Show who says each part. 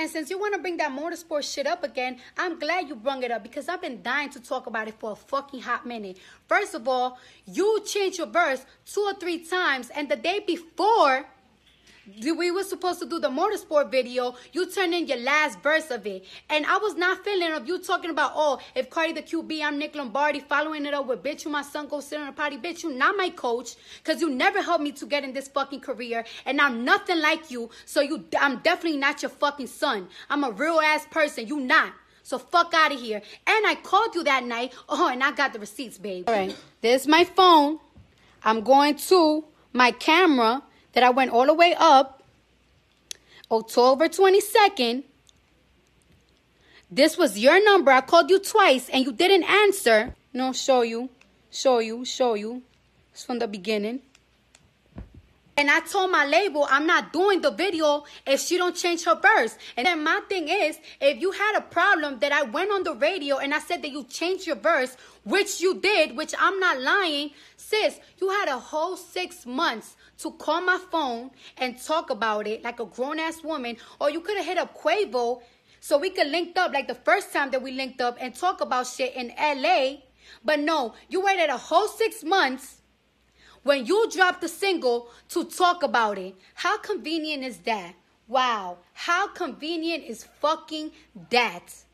Speaker 1: And since you want to bring that motorsport shit up again, I'm glad you brung it up because I've been dying to talk about it for a fucking hot minute. First of all, you changed your verse two or three times, and the day before we were supposed to do the motorsport video, you turned in your last verse of it. And I was not feeling of you talking about, oh, if Cardi the QB, I'm Nick Lombardi, following it up with, bitch, you my son, go sit on a potty. Bitch, you not my coach, because you never helped me to get in this fucking career. And I'm nothing like you, so you, I'm definitely not your fucking son. I'm a real ass person. You not. So fuck out of here. And I called you that night. Oh, and I got the receipts, babe. All right. There's my phone. I'm going to my camera that I went all the way up October 22nd. This was your number. I called you twice and you didn't answer. No, show you, show you, show you. It's from the beginning. And I told my label I'm not doing the video if she don't change her verse. And then my thing is, if you had a problem that I went on the radio and I said that you changed your verse, which you did, which I'm not lying, sis, you had a whole six months to call my phone and talk about it like a grown ass woman, or you could have hit up Quavo so we could link up like the first time that we linked up and talk about shit in LA. But no, you waited a whole six months when you dropped the single to talk about it. How convenient is that? Wow. How convenient is fucking that?